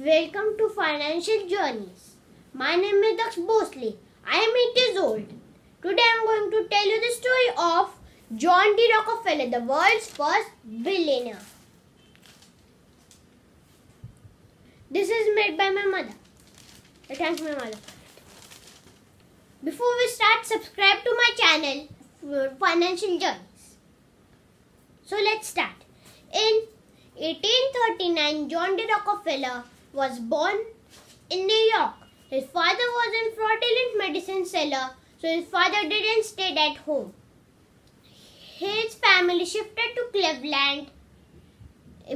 Welcome to Financial Journeys. My name is Daksh Bosley. I am 8 years old. Today I am going to tell you the story of John D. Rockefeller, the world's first billionaire. This is made by my mother. I thank my mother. Before we start, subscribe to my channel, for Financial Journeys. So let's start. In 1839, John D. Rockefeller was born in New York. His father was a fraudulent medicine seller, so his father didn't stay at home. His family shifted to Cleveland,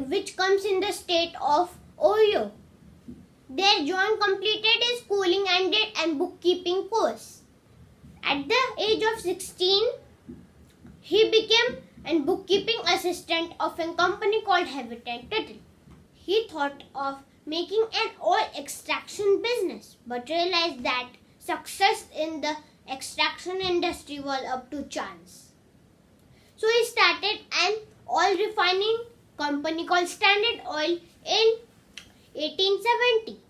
which comes in the state of Ohio. There, John completed his schooling and did a bookkeeping course. At the age of 16, he became a bookkeeping assistant of a company called Hewitt and Tuttle. He thought of making an oil extraction business but realized that success in the extraction industry was up to chance. So he started an oil refining company called Standard Oil in 1870.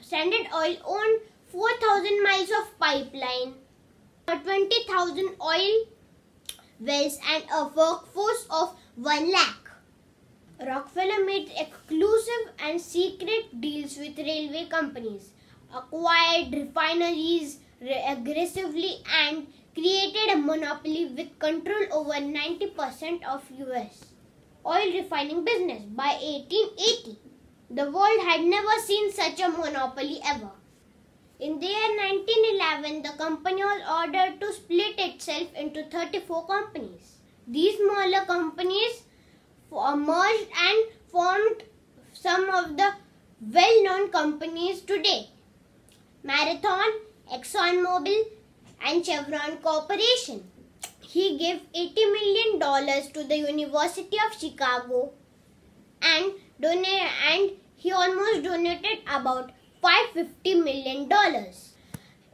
Standard Oil owned 4,000 miles of pipeline, 20,000 oil wells and a workforce of 1 lakh. Rockefeller made exclusive and secret deals with railway companies, acquired refineries aggressively and created a monopoly with control over 90% of US oil refining business by 1880. The world had never seen such a monopoly ever. In the year 1911, the company was ordered to split itself into 34 companies. These smaller companies merged and formed some of the well-known companies today. Marathon, ExxonMobil and Chevron Corporation. He gave $80 million to the University of Chicago and, donate, and he almost donated about $550 million.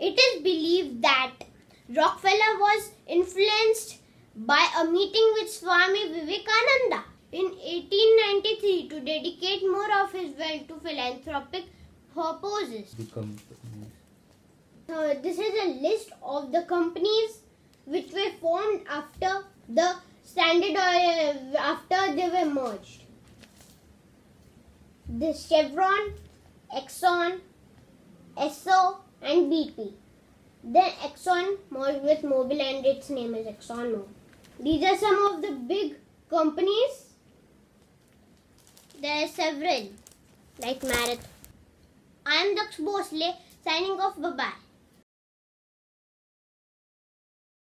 It is believed that Rockefeller was influenced by a meeting with Swami Vivekananda in 1893 to dedicate more of his wealth to philanthropic purposes. Uh, this is a list of the companies which were formed after the Standard Oil, after they were merged. The Chevron, Exxon, Esso and BP. Then Exxon merged with Mobil and its name is Exxon Mobil. These are some of the big companies there are several, like Marathon. I am Daksh Bosley, signing off. Bye bye.